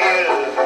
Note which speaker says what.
Speaker 1: Good.